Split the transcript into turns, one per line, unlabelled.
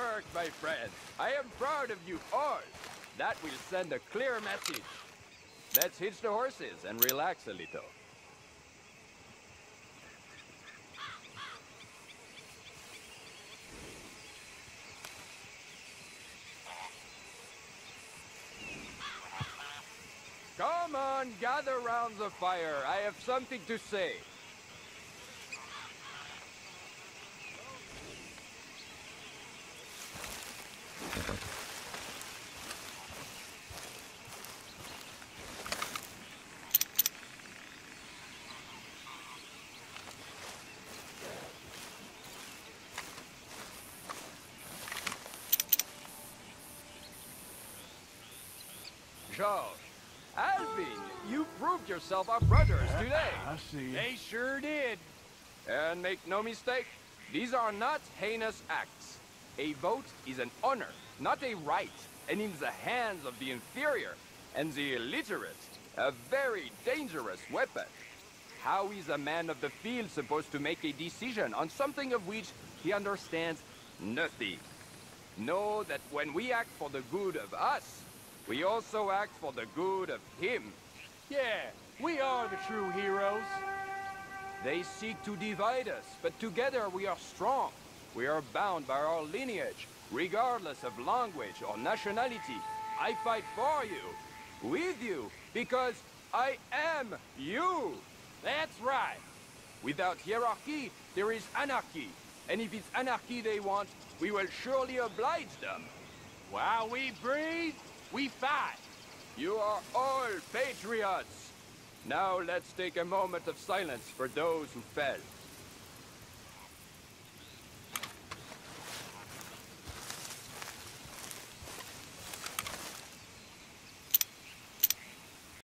work, my friend. I am proud of you all. That will send a clear message. Let's hitch the horses and relax a little. Come on, gather round the fire. I have something to say. Alvin, you proved yourself our brothers today.
I see.
They sure did. And make no mistake, these are not heinous acts. A vote is an honor, not a right, and in the hands of the inferior and the illiterate, a very dangerous weapon. How is a man of the field supposed to make a decision on something of which he understands nothing? Know that when we act for the good of us, we also act for the good of him.
Yeah, we are the true heroes.
They seek to divide us, but together we are strong. We are bound by our lineage, regardless of language or nationality. I fight for you, with you, because I am you.
That's right.
Without hierarchy, there is anarchy. And if it's anarchy they want, we will surely oblige them.
While we breathe, we fight.
You are all patriots. Now let's take a moment of silence for those who fell.